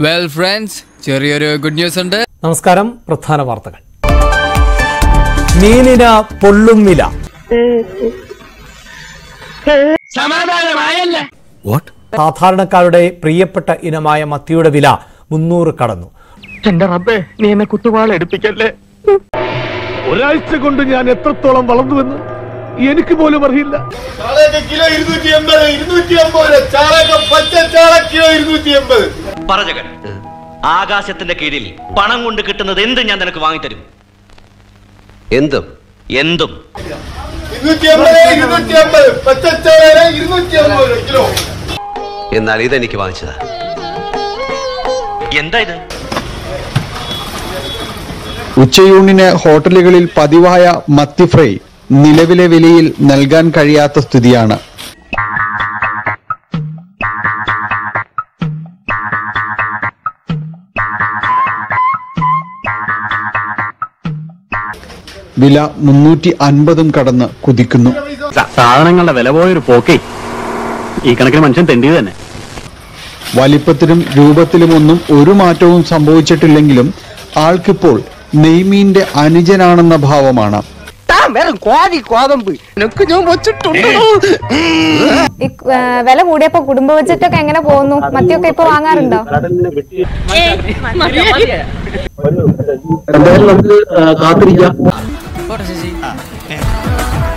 Well friends ചെറിയൊരു good news ഉണ്ട്. നമസ്കാരം. പ്രധാന വാർത്തകൾ. മീനിന് പൊള്ളും വില. സാധാരണക്കാരുടെ പ്രിയപ്പെട്ട ഇനമായ മത്തിയുടെ വില മുന്നൂറ് കടന്നു. എന്റെ റബ്ബേ നീ എന്നെ കുത്തുവാള എടുപ്പിക്കല്ലേ? ഒരാഴ്ച കൊണ്ട് ഞാൻ എത്രത്തോളം വളർന്നുവെന്ന് എനിക്ക് പോലും അറിയില്ല. കിലോ ഇരുന്നൂറ്റി എൺപത് ഇരുന്നൂറ്റി എൺപത് പച്ച ചാള കിലോ ഇരുന്നൂറ്റി എൺപത്. പറഞ്ഞകൻ ആകാശത്തിന്റെ കീഴിൽ പണം കൊണ്ട് കിട്ടുന്നത് എന്തും ഞാൻ നിനക്ക് വാങ്ങിത്തരും. എന്തും? എന്തും. എന്നാൽ ഇതെനിക്ക് വാങ്ങിച്ചതാ. എന്താ ഇത്? ഉച്ചയൂണിന് ഹോട്ടലുകളിൽ പതിവായ മത്തി ഫ്രൈ നിലവിലെ വിലയിൽ നൽകാൻ കഴിയാത്ത സ്ഥിതിയാണ്. വില മുന്നൂറ്റി അൻപതും കടന്ന് കുതിക്കുന്നു. സാധനങ്ങളുടെ വില പോയൊരു പോക്കേ. ഈ കണക്കിന് മനുഷ്യൻ തെണ്ടിയത് തന്നെ. വലിപ്പത്തിലും രൂപത്തിലുമൊന്നും ഒരു മാറ്റവും സംഭവിച്ചിട്ടില്ലെങ്കിലും ആൾക്കിപ്പോൾ നെയ്മീന്റെ അനുജനാണെന്ന ഭാവമാണ്. വില കൂടിയപ്പോ കുടുംബ ബജറ്റൊക്കെ എങ്ങനെ പോകുന്നു? മത്തിയൊക്കെ ഇപ്പൊ വാങ്ങാറുണ്ടോ? എന്തായാലും നമുക്ക് കാത്തിരിക്കാം. 啊